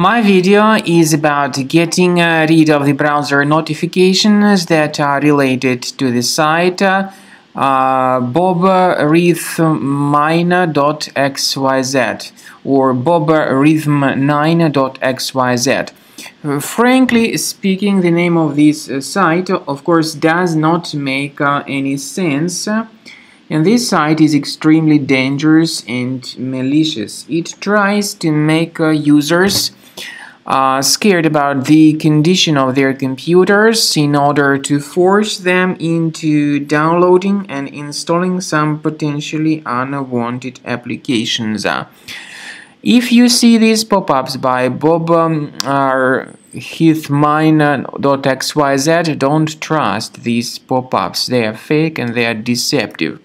My video is about getting rid of the browser notifications that are related to the site uh, bobrhythmine.xyz or bobrhytmnine.xyz. Uh, frankly speaking, the name of this site, of course, does not make uh, any sense. And this site is extremely dangerous and malicious. It tries to make uh, users uh, scared about the condition of their computers in order to force them into downloading and installing some potentially unwanted applications. If you see these pop-ups by Bob um, or heathmine.xyz, don't trust these pop-ups. They are fake and they are deceptive.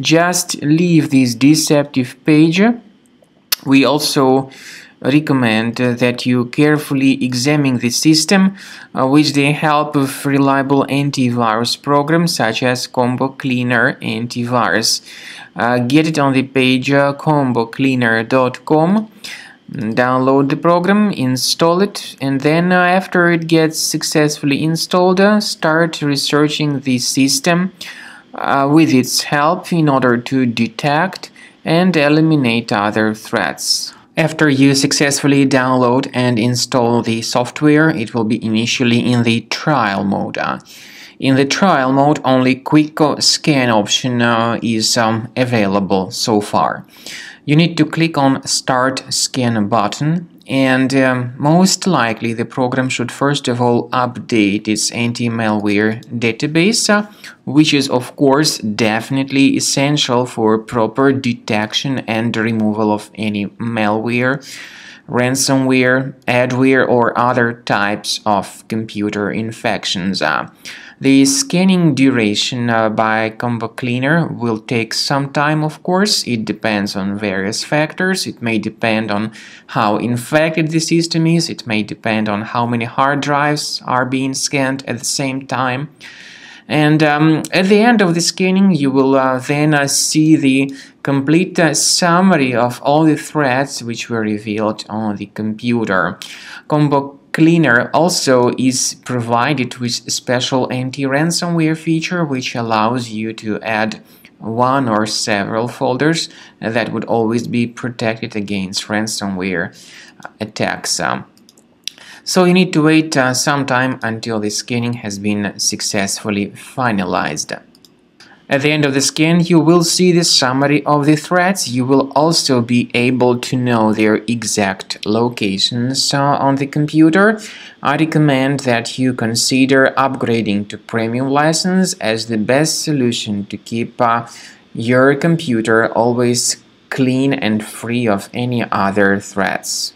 Just leave this deceptive page. We also recommend that you carefully examine the system uh, with the help of reliable antivirus programs such as Combo Cleaner Antivirus. Uh, get it on the page uh, combocleaner.com download the program, install it, and then uh, after it gets successfully installed, uh, start researching the system uh, with its help in order to detect and eliminate other threats. After you successfully download and install the software, it will be initially in the trial mode. Uh, in the trial mode, only quick scan option uh, is um, available so far. You need to click on Start Scan button and um, most likely the program should first of all update its anti-malware database, uh, which is of course definitely essential for proper detection and removal of any malware, ransomware, adware or other types of computer infections. Uh, the scanning duration uh, by Combo Cleaner will take some time, of course. It depends on various factors. It may depend on how infected the system is. It may depend on how many hard drives are being scanned at the same time. And um, at the end of the scanning, you will uh, then uh, see the complete uh, summary of all the threads which were revealed on the computer. Combo Cleaner also is provided with a special anti-ransomware feature which allows you to add one or several folders that would always be protected against ransomware attacks. So you need to wait uh, some time until the scanning has been successfully finalized. At the end of the scan, you will see the summary of the threads. You will also be able to know their exact locations on the computer. I recommend that you consider upgrading to premium license as the best solution to keep uh, your computer always clean and free of any other threats.